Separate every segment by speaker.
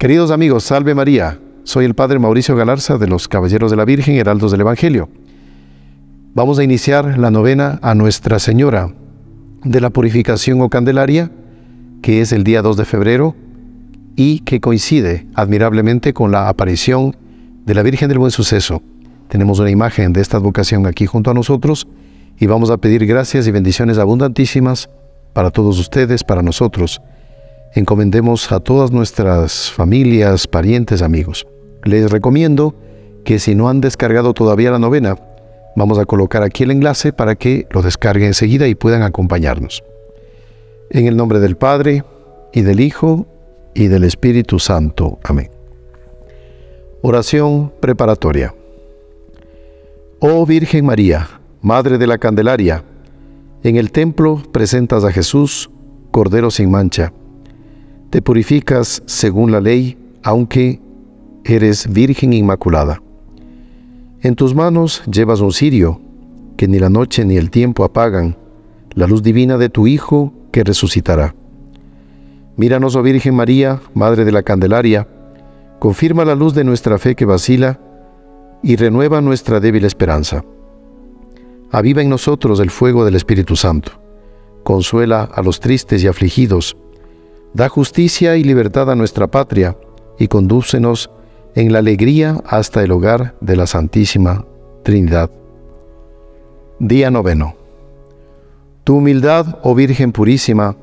Speaker 1: Queridos amigos, salve María. Soy el Padre Mauricio Galarza de los Caballeros de la Virgen, Heraldos del Evangelio. Vamos a iniciar la novena a Nuestra Señora de la Purificación o Candelaria, que es el día 2 de febrero y que coincide admirablemente con la aparición de la Virgen del Buen Suceso. Tenemos una imagen de esta advocación aquí junto a nosotros y vamos a pedir gracias y bendiciones abundantísimas para todos ustedes, para nosotros. Encomendemos a todas nuestras familias, parientes, amigos. Les recomiendo que si no han descargado todavía la novena, vamos a colocar aquí el enlace para que lo descarguen enseguida y puedan acompañarnos. En el nombre del Padre, y del Hijo, y del Espíritu Santo. Amén. Oración preparatoria. Oh Virgen María, Madre de la Candelaria, en el templo presentas a Jesús, Cordero sin mancha. Te purificas según la ley, aunque eres Virgen Inmaculada. En tus manos llevas un cirio, que ni la noche ni el tiempo apagan, la luz divina de tu Hijo que resucitará. Míranos, oh Virgen María, Madre de la Candelaria, confirma la luz de nuestra fe que vacila y renueva nuestra débil esperanza. Aviva en nosotros el fuego del Espíritu Santo. Consuela a los tristes y afligidos. Da justicia y libertad a nuestra patria y condúcenos en la alegría hasta el hogar de la Santísima Trinidad. Día noveno. Tu humildad, oh Virgen purísima,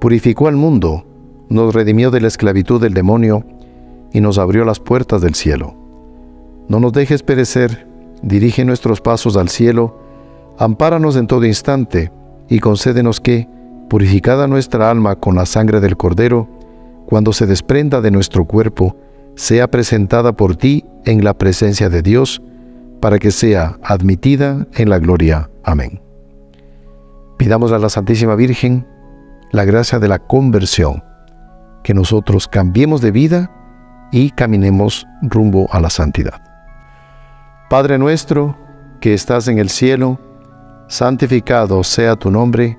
Speaker 1: purificó al mundo nos redimió de la esclavitud del demonio y nos abrió las puertas del cielo. No nos dejes perecer, dirige nuestros pasos al cielo, ampáranos en todo instante y concédenos que, purificada nuestra alma con la sangre del Cordero, cuando se desprenda de nuestro cuerpo, sea presentada por ti en la presencia de Dios, para que sea admitida en la gloria. Amén. Pidamos a la Santísima Virgen la gracia de la conversión que nosotros cambiemos de vida y caminemos rumbo a la santidad. Padre nuestro, que estás en el cielo, santificado sea tu nombre,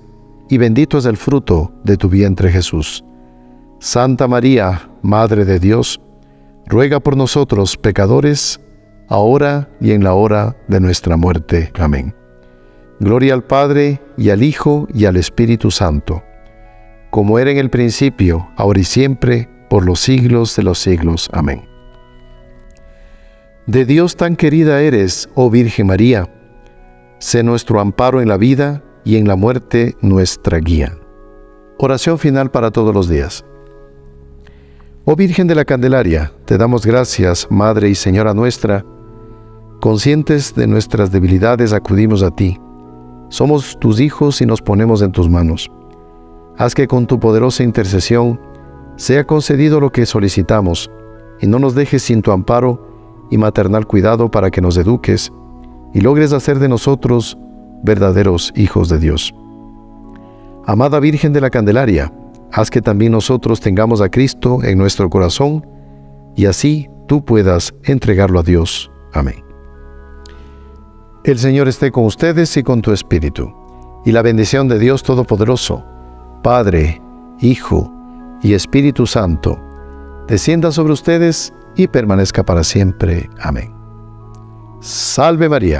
Speaker 1: y bendito es el fruto de tu vientre Jesús. Santa María, Madre de Dios, ruega por nosotros pecadores, ahora y en la hora de nuestra muerte. Amén. Gloria al Padre, y al Hijo, y al Espíritu Santo, como era en el principio, ahora y siempre, por los siglos de los siglos. Amén. De Dios tan querida eres, oh Virgen María, sé nuestro amparo en la vida y en la muerte nuestra guía. Oración final para todos los días. Oh Virgen de la Candelaria, te damos gracias, Madre y Señora nuestra, conscientes de nuestras debilidades acudimos a ti. Somos tus hijos y nos ponemos en tus manos. Haz que con tu poderosa intercesión sea concedido lo que solicitamos, y no nos dejes sin tu amparo y maternal cuidado para que nos eduques y logres hacer de nosotros verdaderos hijos de Dios. Amada Virgen de la Candelaria, haz que también nosotros tengamos a Cristo en nuestro corazón y así tú puedas entregarlo a Dios. Amén. El Señor esté con ustedes y con tu espíritu, y la bendición de Dios Todopoderoso, Padre, Hijo, y Espíritu Santo, descienda sobre ustedes y permanezca para siempre. Amén. Salve María.